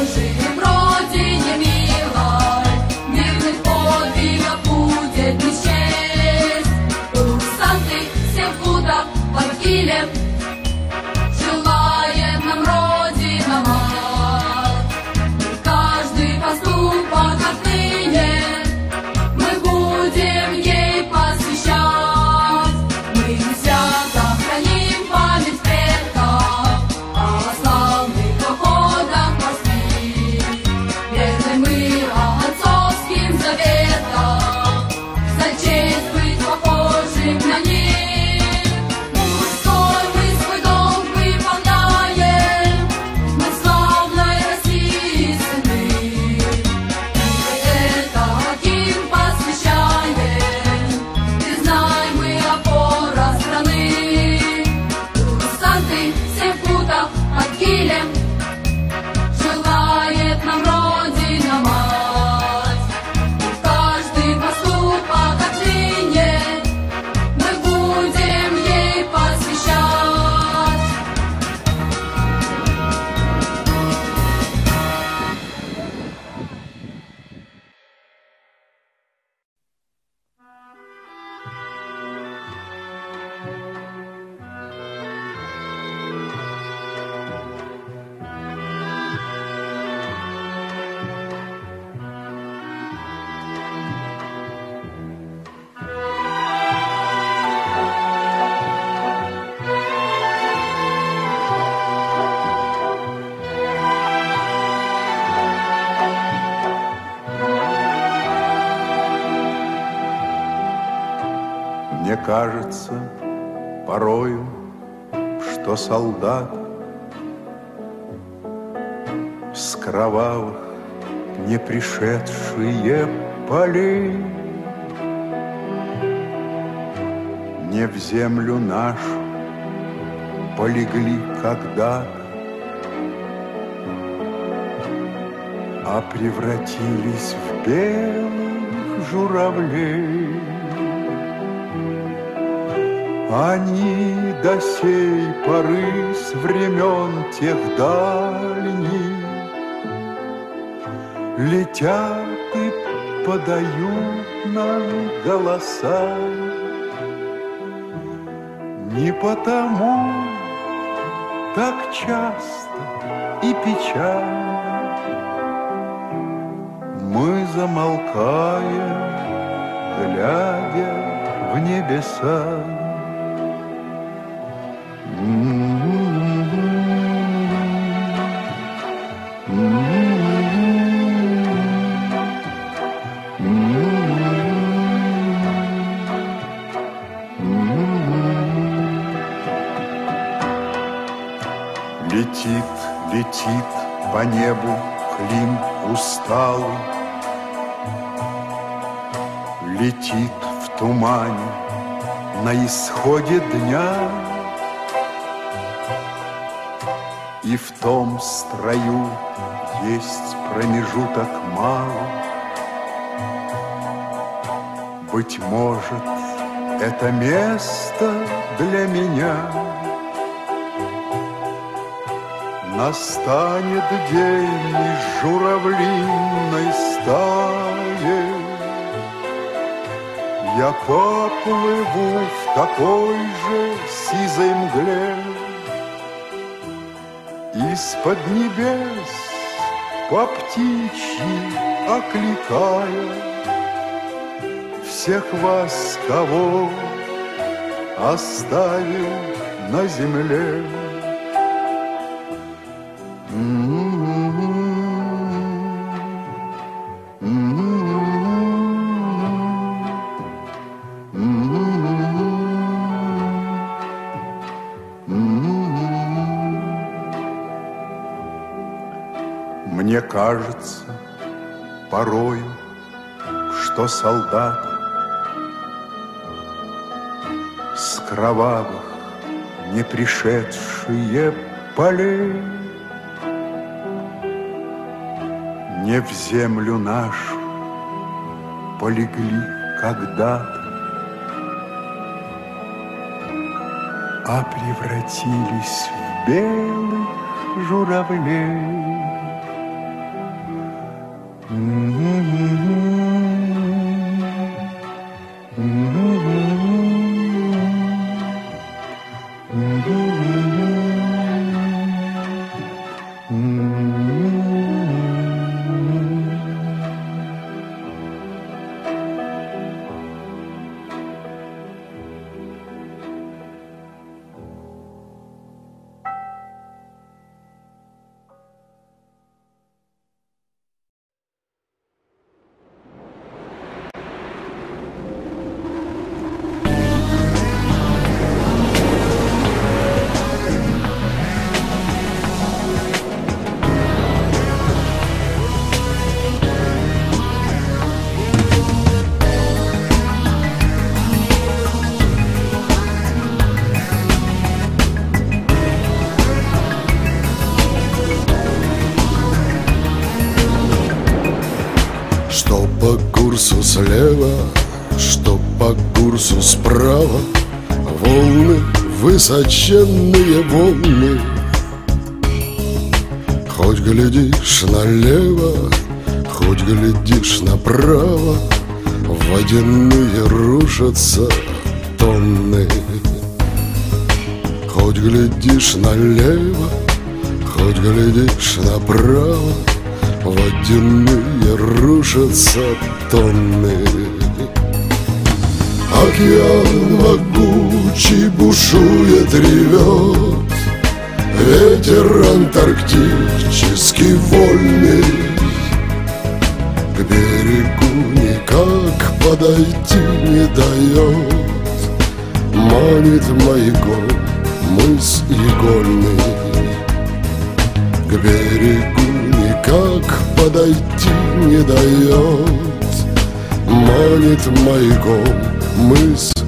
Hoje Кажется порою, что солдат С кровавых не пришедшие полей Не в землю нашу полегли когда-то А превратились в белых журавлей Они до сей поры с времен тех дальних Летят и подают нам голоса Не потому так часто и печально Мы замолкаем, глядя в небеса. По небу Клим усталый, Летит в тумане на исходе дня. И в том строю есть промежуток мало Быть может, это место для меня Настанет день журавлиной стаи Я поплыву в такой же сизой мгле Из-под небес по птичьи окликая Всех вас, кого оставил на земле. Мне кажется порою, что солдаты С кровавых не пришедшие полей Не в землю нашу полегли когда-то, А превратились в белых журавлей. Что по курсу слева, что по курсу справа. Волны, высоченные волны. Хоть глядишь налево, хоть глядишь направо Водяные рушатся тонны. Хоть глядишь налево, хоть глядишь направо Водяные рушатся тонны. Океан могучий бушует, ревет. Ветер антарктический вольный. К берегу никак подойти не дает. Манит маяком мыс игольный. К берегу никак подойти не дает. Манит маяком мыс игольный